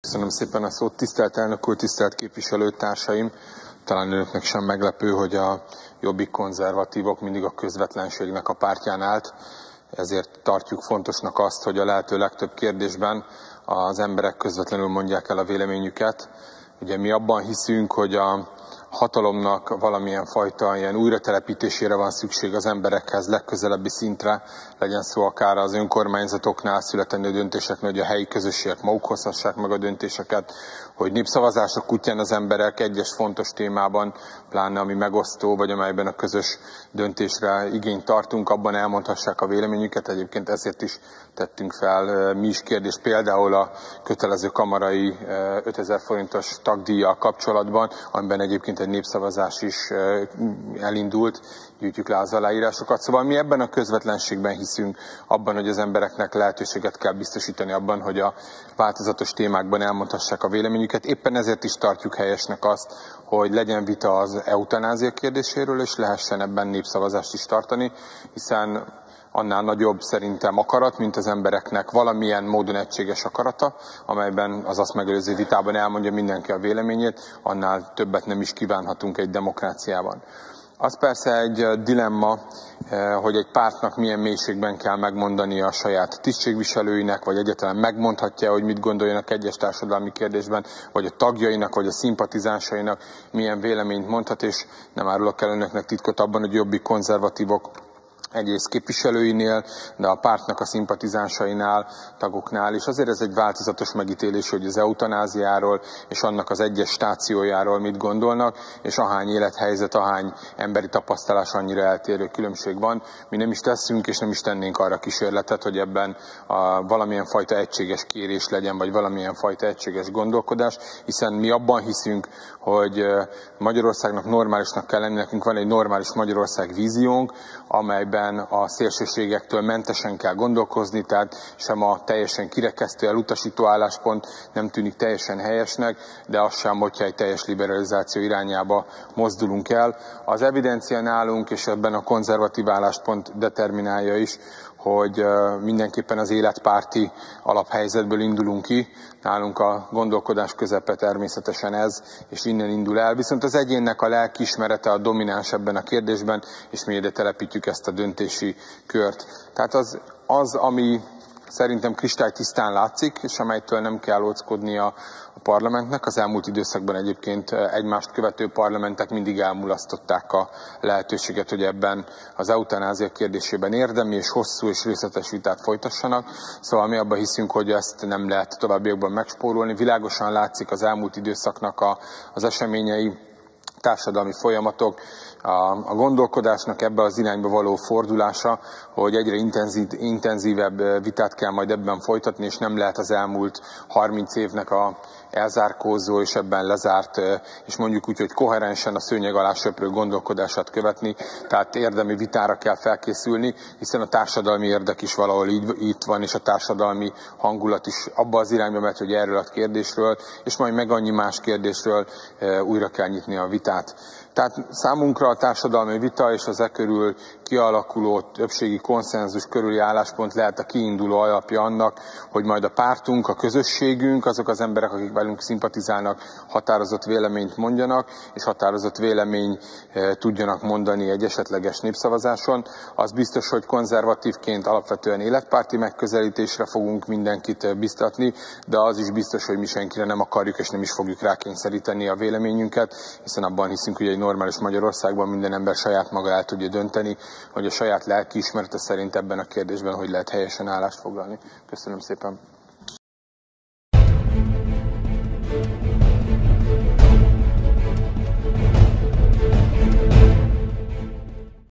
Köszönöm szépen a szót. Tisztelt elnök úr, tisztelt képviselőtársaim! Talán önöknek sem meglepő, hogy a jobbik konzervatívok mindig a közvetlenségnek a pártján állt. Ezért tartjuk fontosnak azt, hogy a lehető legtöbb kérdésben az emberek közvetlenül mondják el a véleményüket. Ugye mi abban hiszünk, hogy a hatalomnak valamilyen fajta ilyen újratelepítésére van szükség az emberekhez, legközelebbi szintre, legyen szó akár az önkormányzatoknál születendő döntéseknél, hogy a helyi közösségek maguk hozhassák meg a döntéseket, hogy népszavazások útján az emberek egyes fontos témában, pláne ami megosztó, vagy amelyben a közös döntésre igényt tartunk, abban elmondhassák a véleményüket. Egyébként ezért is tettünk fel mi is kérdést, például a kötelező kamarai 5000 forintos tagdíjjal kapcsolatban, amiben egyébként egy népszavazás is elindult, gyűjtjük le az aláírásokat. Szóval mi ebben a közvetlenségben hiszünk, abban, hogy az embereknek lehetőséget kell biztosítani abban, hogy a változatos témákban elmondhassák a véleményüket. Éppen ezért is tartjuk helyesnek azt, hogy legyen vita az eutanázia kérdéséről, és lehessen ebben népszavazást is tartani, hiszen annál nagyobb szerintem akarat, mint az embereknek valamilyen módon egységes akarata, amelyben az azt megelőző vitában elmondja mindenki a véleményét, annál többet nem is kívánhatunk egy demokráciában. Az persze egy dilemma, hogy egy pártnak milyen mélységben kell megmondani a saját tisztségviselőinek, vagy egyáltalán megmondhatja, hogy mit gondoljanak egyes társadalmi kérdésben, vagy a tagjainak, vagy a szimpatizánsainak milyen véleményt mondhat, és nem árulok el önöknek titkot abban, hogy jobbik konzervatívok egész képviselőinél, de a pártnak a szimpatizánsainál, tagoknál is. Azért ez egy változatos megítélés, hogy az eutanáziáról és annak az egyes stációjáról mit gondolnak, és ahány élethelyzet, ahány emberi tapasztalás annyira eltérő különbség van. Mi nem is teszünk, és nem is tennénk arra kísérletet, hogy ebben a valamilyen fajta egységes kérés legyen, vagy valamilyen fajta egységes gondolkodás, hiszen mi abban hiszünk, hogy Magyarországnak normálisnak kell lenni, nekünk van egy normális Magyarország víziónk, amelyben amiben a szélsőségektől mentesen kell gondolkozni, tehát sem a teljesen kirekesztő, elutasító álláspont nem tűnik teljesen helyesnek, de az sem, hogyha egy teljes liberalizáció irányába mozdulunk el. Az evidencia nálunk, és ebben a konzervatív álláspont determinálja is, hogy mindenképpen az életpárti alaphelyzetből indulunk ki. Nálunk a gondolkodás közepe természetesen ez, és innen indul el. Viszont az egyénnek a lelkiismerete a domináns ebben a kérdésben, és mi ide telepítjük ezt a döntési kört. Tehát az, az ami szerintem kristálytisztán látszik, és amelytől nem kell óckodnia a parlamentnek. Az elmúlt időszakban egyébként egymást követő parlamentek mindig elmulasztották a lehetőséget, hogy ebben az eutanázia kérdésében érdemi és hosszú és részletes vitát folytassanak. Szóval mi abban hiszünk, hogy ezt nem lehet továbbiakban megspórolni. Világosan látszik az elmúlt időszaknak a, az eseményei, társadalmi folyamatok, a, gondolkodásnak ebbe az irányba való fordulása, hogy egyre intenzív, intenzívebb vitát kell majd ebben folytatni, és nem lehet az elmúlt 30 évnek a elzárkózó és ebben lezárt, és mondjuk úgy, hogy koherensen a szőnyeg alá söprő gondolkodását követni, tehát érdemi vitára kell felkészülni, hiszen a társadalmi érdek is valahol így, itt van, és a társadalmi hangulat is abba az irányba megy, hogy erről a kérdésről, és majd meg annyi más kérdésről újra kell nyitni a vitát. Tehát számunkra a társadalmi vita és az e körül kialakuló többségi konszenzus körüli álláspont lehet a kiinduló alapja annak, hogy majd a pártunk, a közösségünk, azok az emberek, akik velünk szimpatizálnak, határozott véleményt mondjanak, és határozott vélemény e, tudjanak mondani egy esetleges népszavazáson. Az biztos, hogy konzervatívként alapvetően életpárti megközelítésre fogunk mindenkit e, biztatni, de az is biztos, hogy mi senkire nem akarjuk és nem is fogjuk rákényszeríteni a véleményünket, hiszen abban hiszünk, hogy egy normális Magyarországban minden ember saját maga el tudja dönteni, hogy a saját lelkiismerete szerint ebben a kérdésben hogy lehet helyesen állást foglalni. Köszönöm szépen.